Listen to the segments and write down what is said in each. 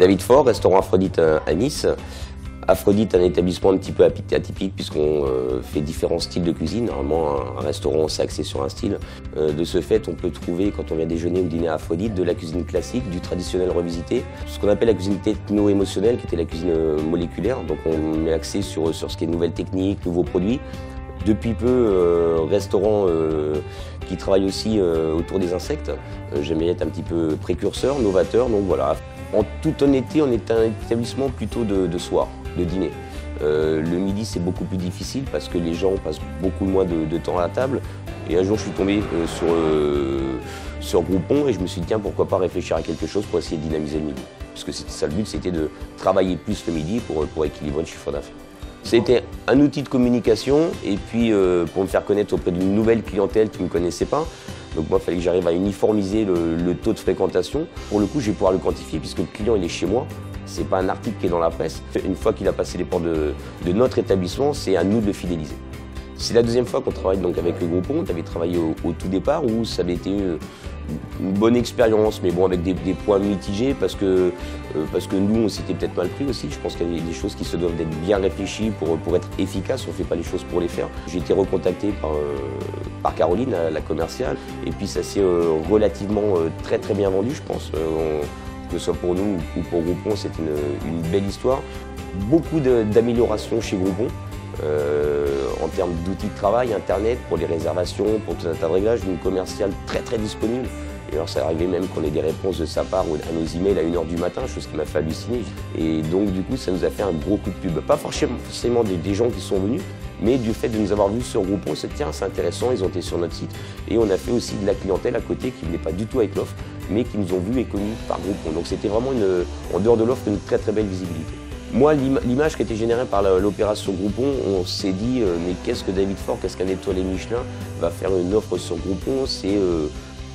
David Fort, restaurant Aphrodite à Nice. Aphrodite, un établissement un petit peu atypique puisqu'on euh, fait différents styles de cuisine. Normalement, un, restaurant, c'est axé sur un style. Euh, de ce fait, on peut trouver, quand on vient déjeuner ou dîner à Aphrodite, de la cuisine classique, du traditionnel revisité, ce qu'on appelle la cuisine techno-émotionnelle, qui était la cuisine euh, moléculaire. Donc on met axé sur, sur ce qui est nouvelles techniques, nouveaux produits. Depuis peu, restaurant qui travaille aussi autour des insectes. J'aimais être un petit peu précurseur, novateur, donc voilà. En toute honnêteté, on est un établissement plutôt de soir de dîner. Euh, le midi, c'est beaucoup plus difficile parce que les gens passent beaucoup moins de, temps à la table. Et un jour, je suis tombé euh, sur, euh, sur Groupon et je me suis dit, tiens, pourquoi pas réfléchir à quelque chose pour essayer de dynamiser le midi. Parce que c'était ça le but, c'était de travailler plus le midi pour, pour équilibrer le chiffre d'affaires. C'était un outil de communication et puis pour me faire connaître auprès d'une nouvelle clientèle qui ne me connaissait pas. Donc moi, il fallait que j'arrive à uniformiser le, taux de fréquentation. Pour le coup, je vais pouvoir le quantifier puisque le client, il est chez moi. C'est pas un article qui est dans la presse. Une fois qu'il a passé les portes de, notre établissement, c'est à nous de le fidéliser. C'est la deuxième fois qu'on travaille donc avec le groupe On avait travaillé au, tout départ où ça avait été euh, une bonne expérience, mais bon avec des, points mitigés parce que, euh, parce que nous on s'était peut-être mal pris aussi. Je pense qu'il y a des choses qui se doivent d'être bien réfléchies pour, pour être efficaces. On ne fait pas les choses pour les faire. J'ai été recontacté par, euh, par Caroline, la, commerciale, et puis ça s'est relativement très très bien vendu, je pense que ce soit pour nous ou pour Groupon, c'est une, belle histoire. Beaucoup d'améliorations chez Groupon. En termes d'outils de travail, Internet, pour les réservations, pour tout un tas de réglages, une commerciale très très disponible. Et alors ça arrivait même qu'on ait des réponses de sa part à nos emails à 1h du matin, chose qui m'a fait halluciner. Et donc du coup ça nous a fait un gros coup de pub. Pas forcément des, gens qui sont venus, mais du fait de nous avoir vus sur Groupon, dit tiens c'est intéressant, ils ont été sur notre site. Et on a fait aussi de la clientèle à côté qui ne venait pas du tout avec l'offre, mais qui nous ont vus et connus par Groupon. Donc c'était vraiment en dehors de l'offre une très très belle visibilité. Moi, l'image qui a été générée par l'opération Groupon, on s'est dit, euh, mais qu'est-ce que David Ford, qu'est-ce qu'un étoilé Michelin va faire une offre sur Groupon? C'est euh,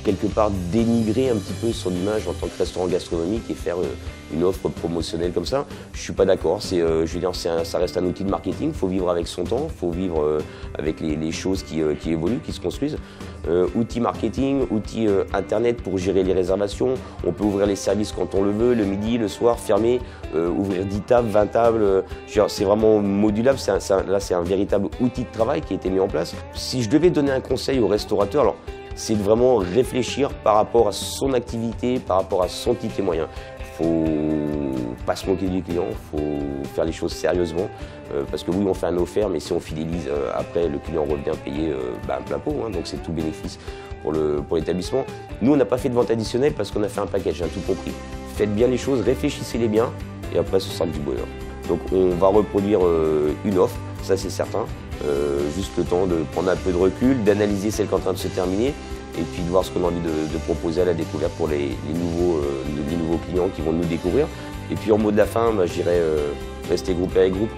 quelque part dénigrer un petit peu son image en tant que restaurant gastronomique et faire euh, une offre promotionnelle comme ça. Je suis pas d'accord. C'est, euh, je veux dire, ça reste un outil de marketing. Il faut vivre avec son temps. Il faut vivre euh, avec les, choses qui, évoluent, qui se construisent. outil marketing, outil internet pour gérer les réservations. On peut ouvrir les services quand on le veut, le midi, le soir, fermer, ouvrir 10 tables, 20 tables. c'est vraiment modulable. là, c'est un véritable outil de travail qui a été mis en place. Si je devais donner un conseil aux restaurateurs, alors c'est de vraiment réfléchir par rapport à son activité, par rapport à son ticket moyen. Il faut pas se moquer du client, il faut faire les choses sérieusement. Euh, parce que oui, on fait un offert, mais si on fidélise euh, après, le client revient payer euh, bah, un plein pot, hein, donc c'est tout bénéfice pour l'établissement. Nous, on n'a pas fait de vente additionnelle parce qu'on a fait un package, un tout compris. Faites bien les choses, réfléchissez-les bien, et après, ce sera du bonheur. Donc on va reproduire une offre, ça c'est certain. Euh, juste le temps de prendre un peu de recul, d'analyser celle qui est en train de se terminer et puis de voir ce qu'on a envie de, proposer à la découverte pour les, nouveaux, euh, clients qui vont nous découvrir. Et puis en mot de la fin, bah, j'irai euh, rester groupé avec groupe.